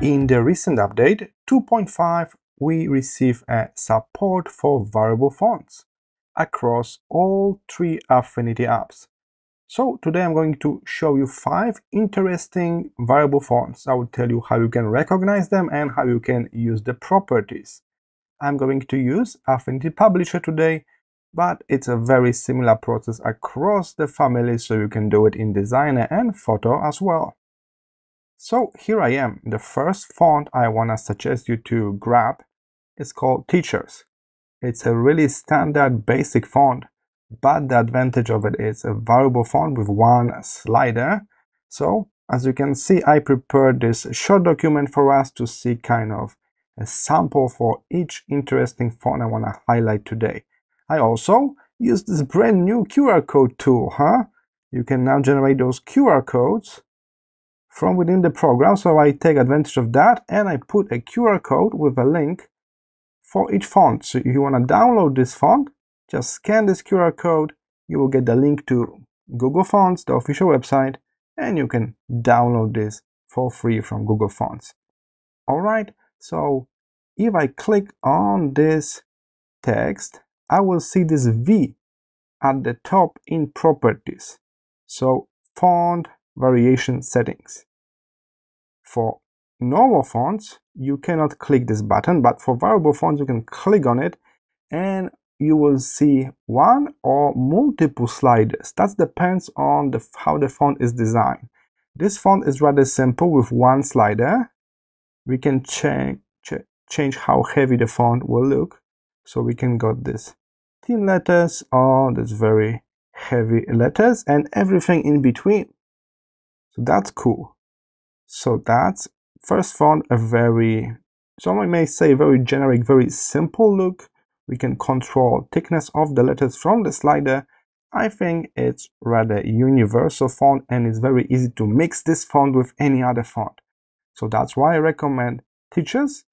In the recent update 2.5, we receive a support for variable fonts across all three Affinity apps. So today I'm going to show you five interesting variable fonts. I will tell you how you can recognize them and how you can use the properties. I'm going to use Affinity Publisher today, but it's a very similar process across the family, so you can do it in Designer and Photo as well. So here I am. The first font I want to suggest you to grab is called Teachers. It's a really standard basic font but the advantage of it is a variable font with one slider. So as you can see, I prepared this short document for us to see kind of a sample for each interesting font I want to highlight today. I also use this brand new QR code tool, huh? You can now generate those QR codes from within the program. So I take advantage of that and I put a QR code with a link for each font. So if you want to download this font, just scan this QR code, you will get the link to Google Fonts, the official website, and you can download this for free from Google Fonts. Alright, so if I click on this text, I will see this V at the top in properties. So font variation settings. For normal fonts, you cannot click this button, but for variable fonts, you can click on it and you will see one or multiple sliders. That depends on the, how the font is designed. This font is rather simple with one slider. We can change, ch change how heavy the font will look. So we can got this thin letters or this very heavy letters and everything in between. So that's cool. So that's first font a very, someone may say very generic, very simple look we can control thickness of the letters from the slider. I think it's rather universal font and it's very easy to mix this font with any other font. So that's why I recommend Teachers.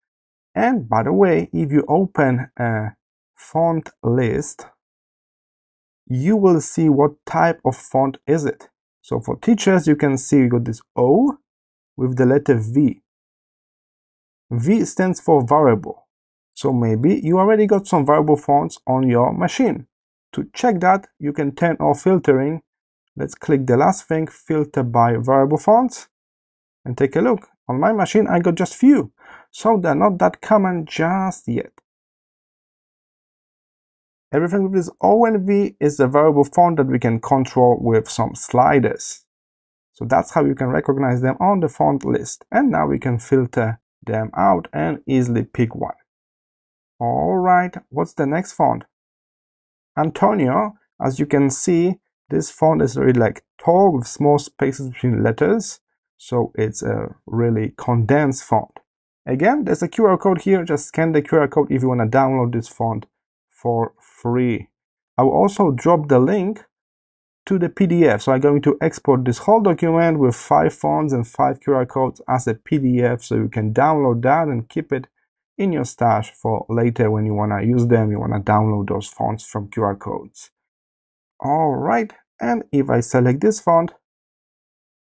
And by the way, if you open a font list, you will see what type of font is it. So for teachers, you can see you got this O with the letter V. V stands for variable. So maybe you already got some variable fonts on your machine. To check that, you can turn off filtering. Let's click the last thing, filter by variable fonts, and take a look. On my machine, I got just few, so they're not that common just yet. Everything with this O and V is a variable font that we can control with some sliders. So that's how you can recognize them on the font list. And now we can filter them out and easily pick one. Alright, what's the next font? Antonio, as you can see, this font is really like tall with small spaces between letters. So it's a really condensed font. Again, there's a QR code here. Just scan the QR code if you want to download this font for free. I will also drop the link to the PDF. So I'm going to export this whole document with five fonts and five QR codes as a PDF. So you can download that and keep it in your stash for later when you want to use them, you want to download those fonts from QR codes. Alright, and if I select this font,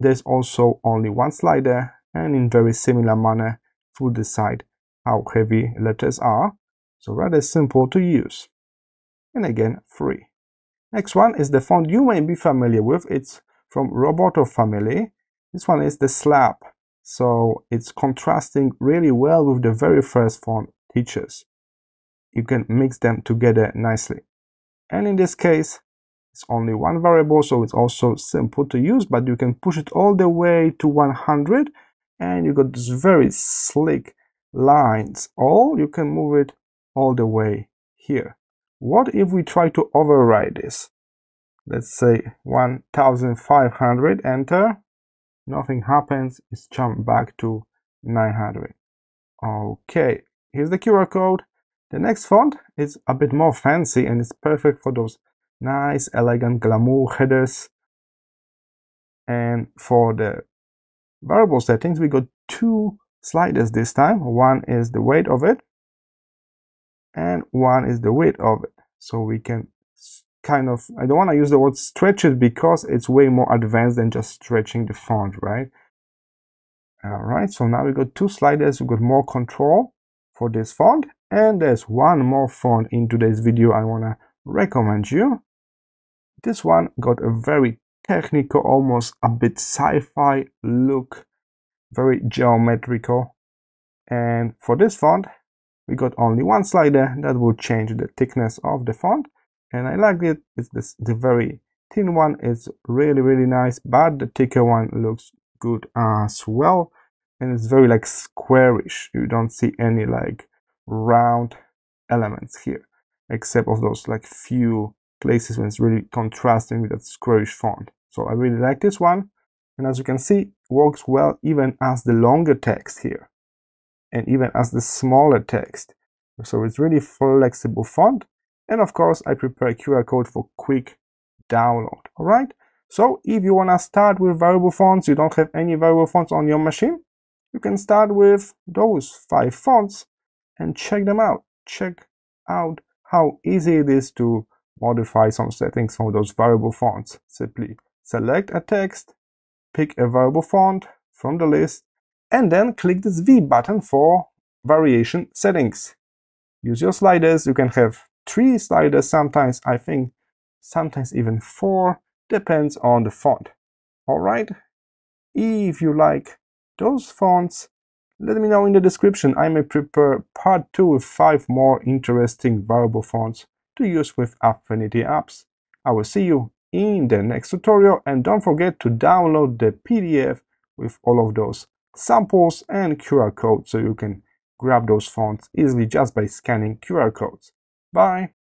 there's also only one slider and in very similar manner to decide how heavy letters are, so rather simple to use. And again, free. Next one is the font you may be familiar with. It's from Roboto family. This one is the Slab. So it's contrasting really well with the very first font teachers. You can mix them together nicely. And in this case, it's only one variable, so it's also simple to use, but you can push it all the way to 100 and you got this very slick lines, or you can move it all the way here. What if we try to override this? Let's say 1500, enter nothing happens, it's jumped back to 900. Okay, here's the QR code. The next font is a bit more fancy and it's perfect for those nice, elegant glamour headers. And for the variable settings, we got two sliders this time. One is the weight of it and one is the width of it. So we can kind of, I don't want to use the word stretch it because it's way more advanced than just stretching the font, right? All right, so now we got two sliders, we got more control for this font. And there's one more font in today's video I wanna recommend you. This one got a very technical, almost a bit sci-fi look, very geometrical. And for this font, we got only one slider that will change the thickness of the font. And I like it, it's this, the very thin one. Is really, really nice, but the thicker one looks good as well and it's very like squarish. You don't see any like round elements here except of those like few places when it's really contrasting with that squarish font. So i really like this one and as you can see works well even as the longer text here and even as the smaller text so it's really flexible font and of course i prepare a qr code for quick download all right so if you want to start with variable fonts you don't have any variable fonts on your machine you can start with those five fonts and check them out. Check out how easy it is to modify some settings for those variable fonts. Simply select a text, pick a variable font from the list, and then click this V button for variation settings. Use your sliders. You can have three sliders sometimes, I think sometimes even four, depends on the font. All right. If you like those fonts, let me know in the description. I may prepare part 2 with 5 more interesting variable fonts to use with Affinity apps. I will see you in the next tutorial and don't forget to download the PDF with all of those samples and QR codes so you can grab those fonts easily just by scanning QR codes. Bye!